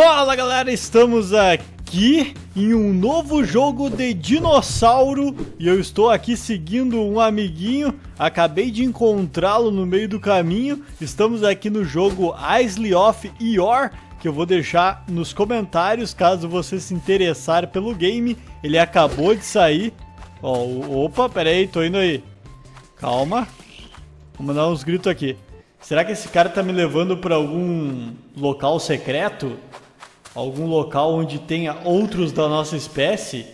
Fala galera, estamos aqui em um novo jogo de dinossauro e eu estou aqui seguindo um amiguinho, acabei de encontrá-lo no meio do caminho. Estamos aqui no jogo Isley of Eor, que eu vou deixar nos comentários caso você se interessar pelo game. Ele acabou de sair. Ó, opa, pera aí, tô indo aí. Calma. Vou mandar uns gritos aqui. Será que esse cara tá me levando para algum local secreto? Algum local onde tenha outros da nossa espécie.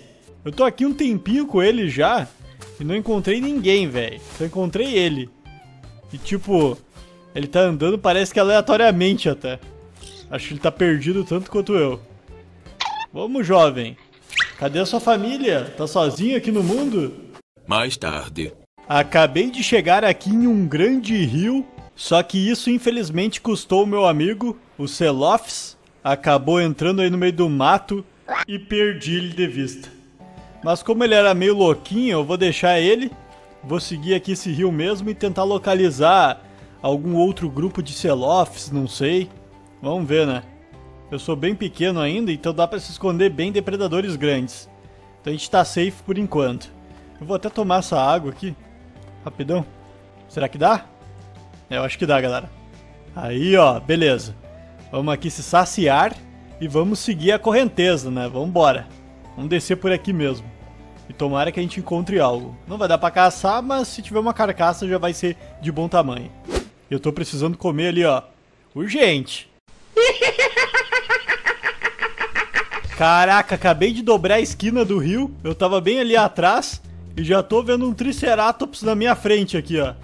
Eu tô aqui um tempinho com ele já e não encontrei ninguém, velho. Só encontrei ele. E tipo, ele tá andando parece que aleatoriamente até. Acho que ele tá perdido tanto quanto eu. Vamos, jovem. Cadê a sua família? Tá sozinho aqui no mundo? Mais tarde. Acabei de chegar aqui em um grande rio, só que isso infelizmente custou o meu amigo, o Celofs, acabou entrando aí no meio do mato e perdi ele de vista. Mas como ele era meio louquinho, eu vou deixar ele, vou seguir aqui esse rio mesmo e tentar localizar algum outro grupo de Celofs, não sei. Vamos ver, né? Eu sou bem pequeno ainda, então dá pra se esconder bem de predadores grandes. Então a gente tá safe por enquanto. Eu vou até tomar essa água aqui. Rapidão. Será que dá? É, eu acho que dá, galera. Aí, ó, beleza. Vamos aqui se saciar e vamos seguir a correnteza, né? Vamos embora. Vamos descer por aqui mesmo. E tomara que a gente encontre algo. Não vai dar pra caçar, mas se tiver uma carcaça já vai ser de bom tamanho. Eu tô precisando comer ali, ó. Urgente. Caraca, acabei de dobrar a esquina do rio. Eu tava bem ali atrás e já tô vendo um Triceratops na minha frente aqui, ó.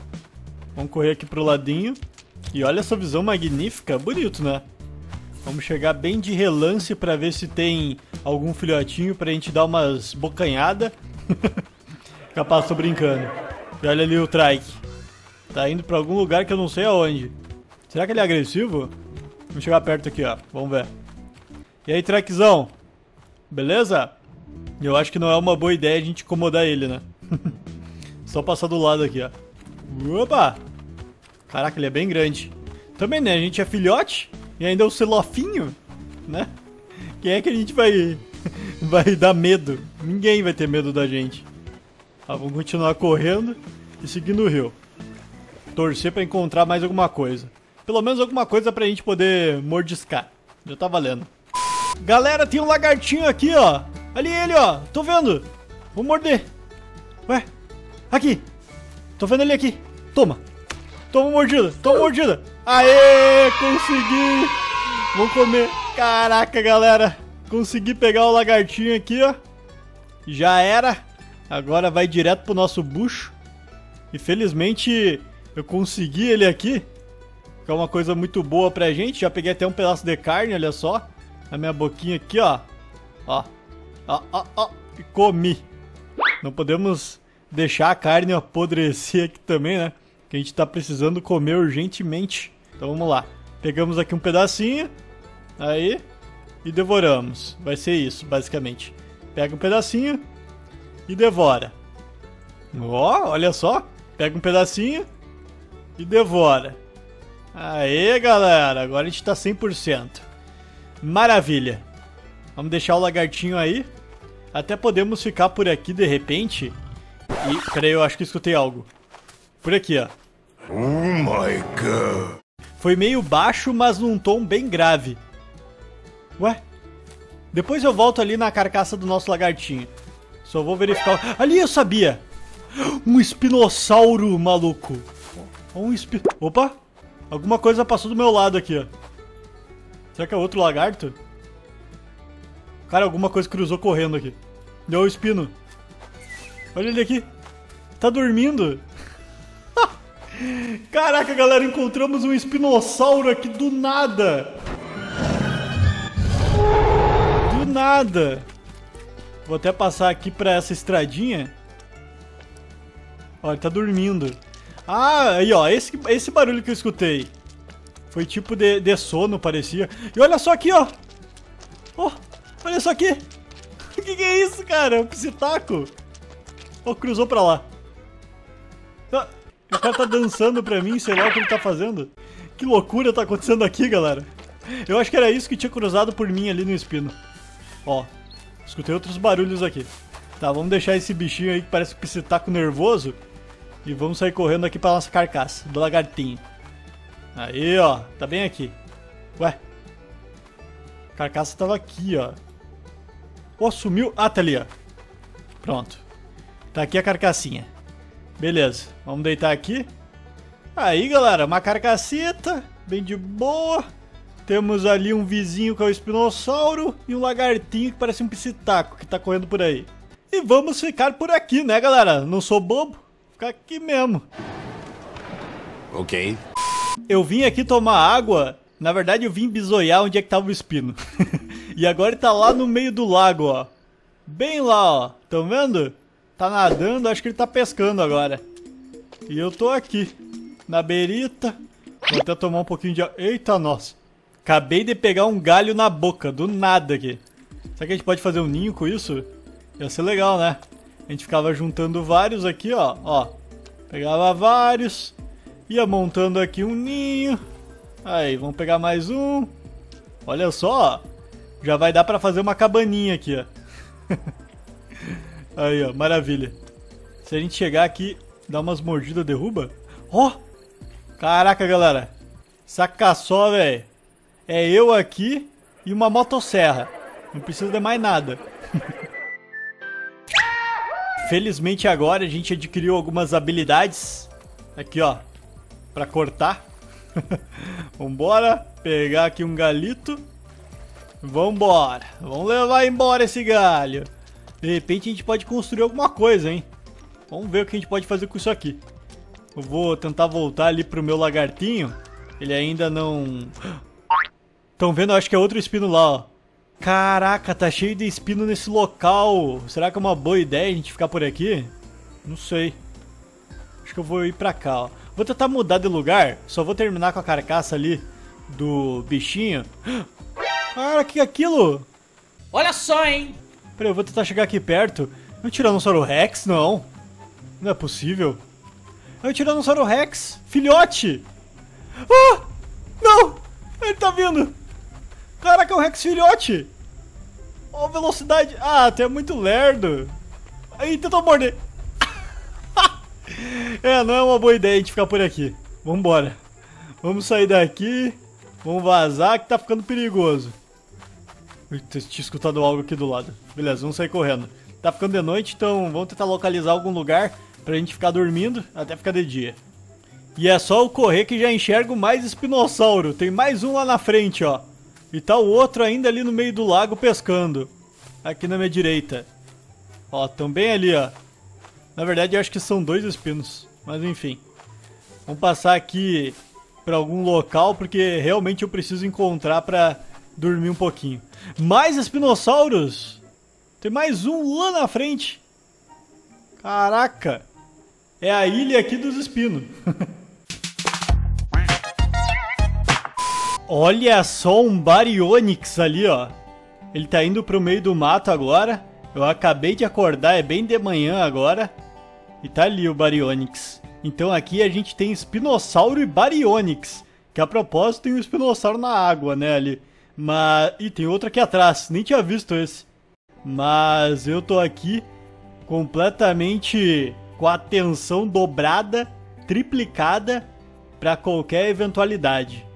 Vamos correr aqui pro ladinho. E olha essa visão magnífica. Bonito, né? Vamos chegar bem de relance para ver se tem algum filhotinho pra gente dar umas bocanhada. Capaz, tô brincando. E olha ali o trike. Tá indo pra algum lugar que eu não sei aonde. Será que ele é agressivo? Vamos chegar perto aqui, ó. Vamos ver. E aí, Trakezão? Beleza? Eu acho que não é uma boa ideia a gente incomodar ele, né? Só passar do lado aqui, ó. Opa! Caraca, ele é bem grande. Também, né? A gente é filhote e ainda o celofinho, né? Quem é que a gente vai, vai dar medo? Ninguém vai ter medo da gente. Ah, vamos continuar correndo e seguindo o rio. Torcer para encontrar mais alguma coisa. Pelo menos alguma coisa pra gente poder mordiscar. Já tá valendo. Galera, tem um lagartinho aqui, ó. Ali ele, ó. Tô vendo. Vou morder. Ué, aqui. Tô vendo ele aqui. Toma. Toma mordida, toma mordida. Aê, consegui. Vamos comer. Caraca, galera. Consegui pegar o lagartinho aqui, ó. Já era. Agora vai direto pro nosso bucho. E felizmente eu consegui ele aqui. Que é uma coisa muito boa pra gente. Já peguei até um pedaço de carne, olha só. Na minha boquinha aqui, ó. Ó. Ó, ó, ó. E comi. Não podemos deixar a carne apodrecer aqui também, né? Que a gente tá precisando comer urgentemente. Então vamos lá. Pegamos aqui um pedacinho. Aí. E devoramos. Vai ser isso, basicamente. Pega um pedacinho e devora. Ó, olha só. Pega um pedacinho e devora. Aê, galera. Agora a gente tá 100%. Maravilha. Vamos deixar o lagartinho aí. Até podemos ficar por aqui de repente. E, peraí, eu acho que escutei algo. Por aqui, ó. Oh my god. Foi meio baixo, mas num tom bem grave. Ué? Depois eu volto ali na carcaça do nosso lagartinho. Só vou verificar. Ali eu sabia! Um espinossauro maluco. Um espi... Opa! Alguma coisa passou do meu lado aqui, ó. Será que é outro lagarto? Cara, alguma coisa cruzou correndo aqui. Deu o espino. Olha ele aqui. Tá dormindo. Caraca, galera, encontramos um espinossauro aqui do nada. Do nada. Vou até passar aqui pra essa estradinha. Ó, ele tá dormindo. Ah, aí ó, esse, esse barulho que eu escutei. Foi tipo de, de sono, parecia. E olha só aqui, ó. Oh, olha só aqui. O que, que, é isso, cara? É um psitaco. Oh, cruzou pra lá. Ah, o cara tá dançando pra mim, sei lá o que ele tá fazendo. Que loucura tá acontecendo aqui, galera. Eu acho que era isso que tinha cruzado por mim ali no espino. Ó, escutei outros barulhos aqui. Tá, vamos deixar esse bichinho aí que parece um psitaco nervoso. E vamos sair correndo aqui pra nossa carcaça, do lagartinho. Aí, ó, tá bem aqui. Ué. A carcaça tava aqui, ó. Ó, sumiu. Ah, tá ali, ó. Pronto. Tá aqui a carcassinha. Beleza, vamos deitar aqui. Aí, galera, uma carcacita, bem de boa. Temos ali um vizinho que é o espinossauro e um lagartinho que parece um psitaco que tá correndo por aí. E vamos ficar por aqui, né, galera? Não sou bobo. Ficar aqui mesmo. Ok. Eu vim aqui tomar água. Na verdade, eu vim bisoiar onde é que tava o espino. e agora ele tá lá no meio do lago, ó. Bem lá, ó. Tão vendo? Tá nadando, acho que ele tá pescando agora. E eu tô aqui, na beirita. Vou até tomar um pouquinho de. Eita, nossa. Acabei de pegar um galho na boca, do nada aqui. Será que a gente pode fazer um ninho com isso? Ia ser legal, né? A gente ficava juntando vários aqui, ó. Ó. Pegava vários. Ia montando aqui um ninho. Aí, vamos pegar mais um. Olha só, Já vai dar pra fazer uma cabaninha aqui, ó. Aí, ó, maravilha. Se a gente chegar aqui, dar umas mordidas, derruba. Ó! Oh! Caraca, galera. Saca só, velho. É eu aqui e uma motosserra. Não precisa de mais nada. Felizmente agora a gente adquiriu algumas habilidades. Aqui, ó. Pra cortar. Vambora. Pegar aqui um galito. Vambora. Vamos levar embora esse galho. De repente a gente pode construir alguma coisa, hein? Vamos ver o que a gente pode fazer com isso aqui. Eu vou tentar voltar ali pro meu lagartinho. Ele ainda não... Estão vendo? Eu acho que é outro espino lá, ó. Caraca, tá cheio de espino nesse local. Será que é uma boa ideia a gente ficar por aqui? Não sei. Acho que eu vou ir pra cá, ó. Vou tentar mudar de lugar. Só vou terminar com a carcaça ali do bichinho. Cara, que é aquilo? Olha só, hein? Peraí, eu vou tentar chegar aqui perto. É um Tiranossauro Rex? Não. Não é possível. É um Tiranossauro Rex. Filhote. Ah! Não! Ele tá vindo. Caraca, é o Rex filhote. Ó, oh, velocidade. Ah, até é muito lerdo. Aí, tentou morder. é, não é uma boa ideia a gente ficar por aqui. Vambora. Vamos sair daqui. Vamos vazar que tá ficando perigoso. Tinha escutado algo aqui do lado. Beleza, vamos sair correndo. Tá ficando de noite, então vamos tentar localizar algum lugar pra gente ficar dormindo até ficar de dia. E é só eu correr que já enxergo mais espinossauro. Tem mais um lá na frente, ó. E tá o outro ainda ali no meio do lago pescando. Aqui na minha direita. Ó, também ali, ó. Na verdade, eu acho que são dois espinos. Mas enfim. Vamos passar aqui pra algum local, porque realmente eu preciso encontrar pra dormir um pouquinho. Mais espinossauros! Tem mais um lá na frente. Caraca! É a ilha aqui dos espinos. Olha só um Baryonyx ali, ó. Ele tá indo pro meio do mato agora. Eu acabei de acordar, é bem de manhã agora. E tá ali o Baryonyx. Então aqui a gente tem Espinossauro e Baryonyx. Que a propósito tem um Espinossauro na água, né, ali. Mas. E tem outro aqui atrás, nem tinha visto esse. Mas eu tô aqui completamente com a atenção dobrada, triplicada para qualquer eventualidade.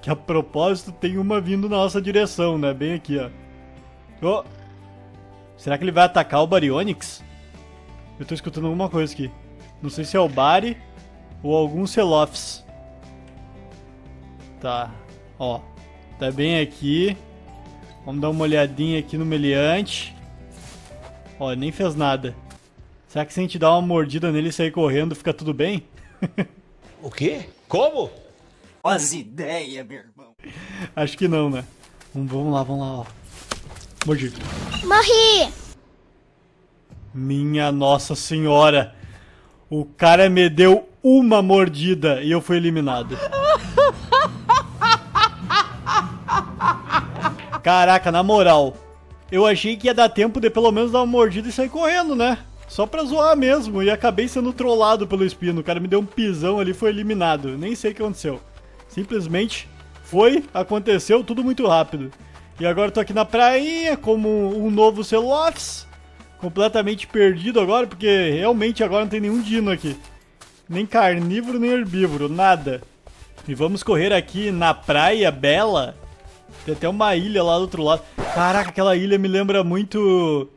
Que a propósito tem uma vindo na nossa direção, né? Bem aqui, ó. Oh. Será que ele vai atacar o Baryonyx? Eu tô escutando alguma coisa aqui. Não sei se é o Bari ou algum Celophs. Tá. Ó. Tá bem aqui. Vamos dar uma olhadinha aqui no meliante. Ó, nem fez nada. Será que se a gente dar uma mordida nele e sair correndo, fica tudo bem? o quê? Como? As ideias, meu irmão. Acho que não, né? Vamos lá, vamos lá, ó. Mordido. Morri! Minha nossa senhora! O cara me deu uma mordida e eu fui eliminado. Caraca, na moral. Eu achei que ia dar tempo de pelo menos dar uma mordida e sair correndo, né? Só pra zoar mesmo. E acabei sendo trollado pelo espino. O cara me deu um pisão ali foi eliminado. Nem sei o que aconteceu. Simplesmente Foi, aconteceu, tudo muito rápido. E agora tô aqui na prainha, como um novo Celofs. Completamente perdido agora, porque realmente agora não tem nenhum dino aqui. Nem carnívoro, nem herbívoro, nada. E vamos correr aqui na Praia Bela. Tem até uma ilha lá do outro lado. Caraca, aquela ilha me lembra muito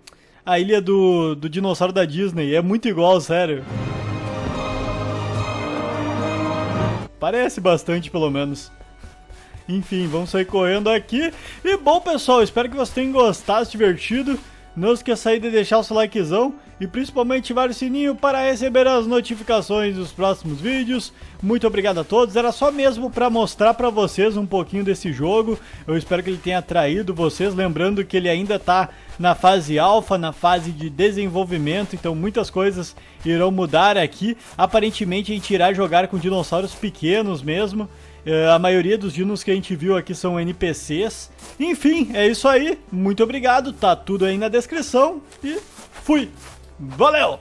a ilha do, do dinossauro da Disney. É muito igual, sério. Parece bastante, pelo menos. Enfim, vamos sair correndo aqui. E bom, pessoal, espero que vocês tenham gostado, se divertido. Não esqueça aí de deixar o seu likezão e principalmente ativar o sininho para receber as notificações dos próximos vídeos. Muito obrigado a todos, era só mesmo para mostrar para vocês um pouquinho desse jogo. Eu espero que ele tenha atraído vocês, lembrando que ele ainda está na fase alfa, na fase de desenvolvimento, então muitas coisas irão mudar aqui. Aparentemente a gente irá jogar com dinossauros pequenos mesmo. É, a maioria dos dinos que a gente viu aqui são NPCs. Enfim, é isso aí. Muito obrigado. Tá tudo aí na descrição. E fui. Valeu!